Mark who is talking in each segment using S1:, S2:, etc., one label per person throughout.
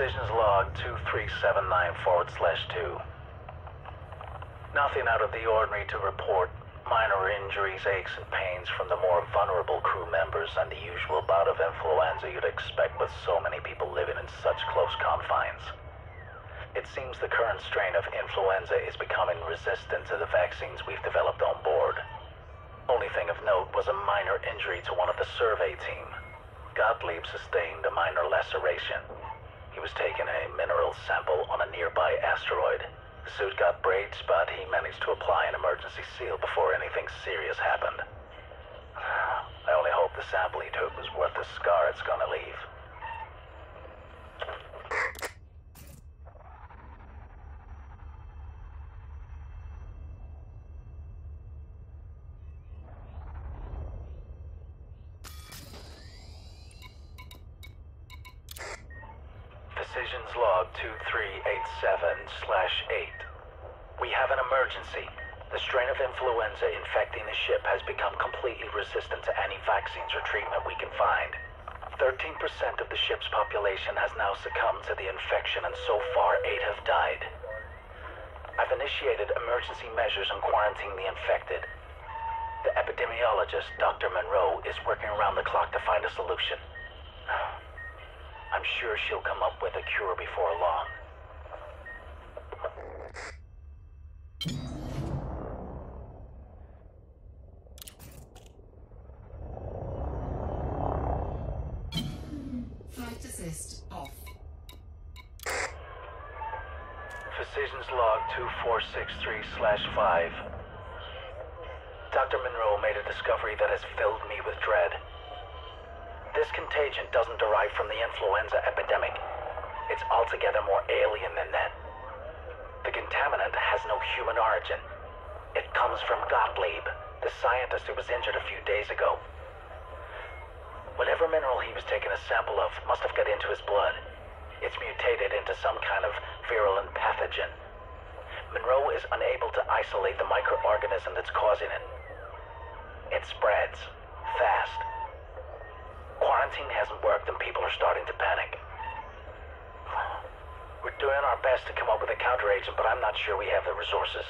S1: Physician's log 2379 forward slash 2. Nothing out of the ordinary to report. Minor injuries, aches, and pains from the more vulnerable crew members and the usual bout of influenza you'd expect with so many people living in such close confines. It seems the current strain of influenza is becoming resistant to the vaccines we've developed on board. Only thing of note was a minor injury to one of the survey team. Gottlieb sustained a minor laceration. He was taking a mineral sample on a nearby asteroid. The suit got braids, but he managed to apply an emergency seal before anything serious happened. I only hope the sample he took was worth the scar it's gonna leave. Physician's log 2387-8. We have an emergency. The strain of influenza infecting the ship has become completely resistant to any vaccines or treatment we can find. 13% of the ship's population has now succumbed to the infection and so far 8 have died. I've initiated emergency measures and quarantined the infected. The epidemiologist, Dr. Monroe, is working around the clock to find a solution. I'm sure she'll come up with a cure before long.
S2: Flight assist off.
S1: Physician's log 2463-5. Dr. Monroe made a discovery that has filled me with dread. This contagion doesn't derive from the influenza epidemic. It's altogether more alien than that. The contaminant has no human origin. It comes from Gottlieb, the scientist who was injured a few days ago. Whatever mineral he was taking a sample of must have got into his blood. It's mutated into some kind of virulent pathogen. Monroe is unable to isolate the microorganism that's causing it. It spreads fast. Quarantine hasn't worked and people are starting to panic. We're doing our best to come up with a counteragent, but I'm not sure we have the resources.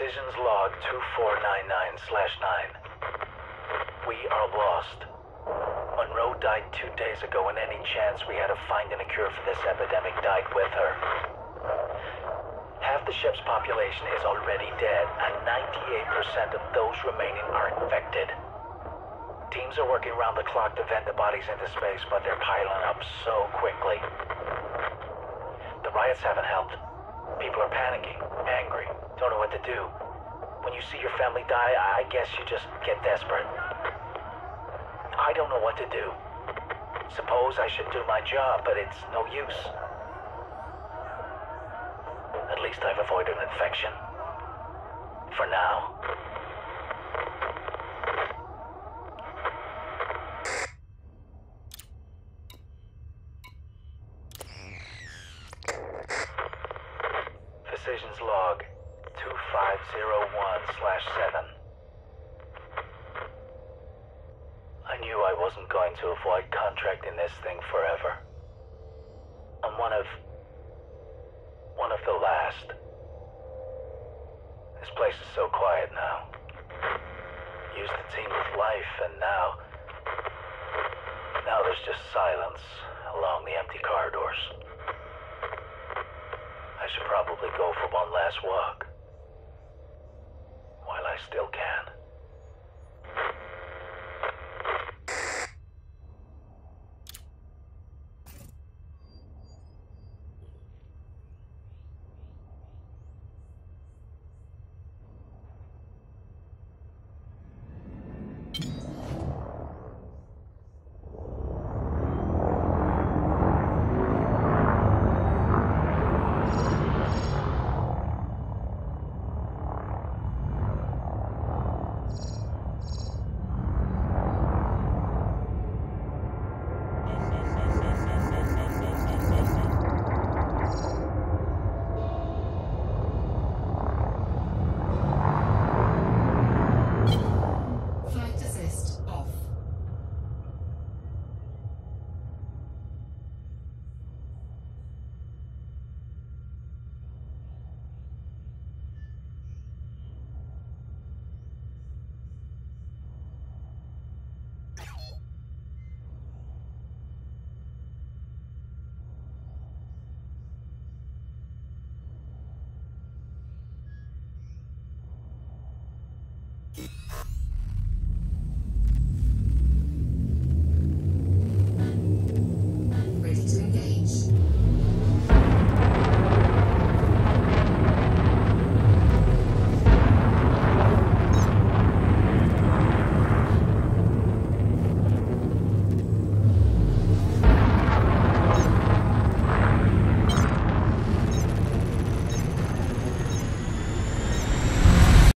S1: Physician's log 2499-9. We are lost. Monroe died two days ago and any chance we had of finding a cure for this epidemic died with her. Half the ship's population is already dead and 98% of those remaining are infected. Teams are working round the clock to vent the bodies into space, but they're piling up so quickly. The riots haven't helped. People are panicking, angry, don't know what to do. When you see your family die, I guess you just get desperate. I don't know what to do. Suppose I should do my job, but it's no use. At least I've avoided an infection. For now. Physician's log 2501-7. I knew I wasn't going to avoid contracting this thing forever. I'm one of... one of the last. This place is so quiet now. Used to teem with life, and now... Now there's just silence along the empty corridors. I should probably go for one last walk. While I still can.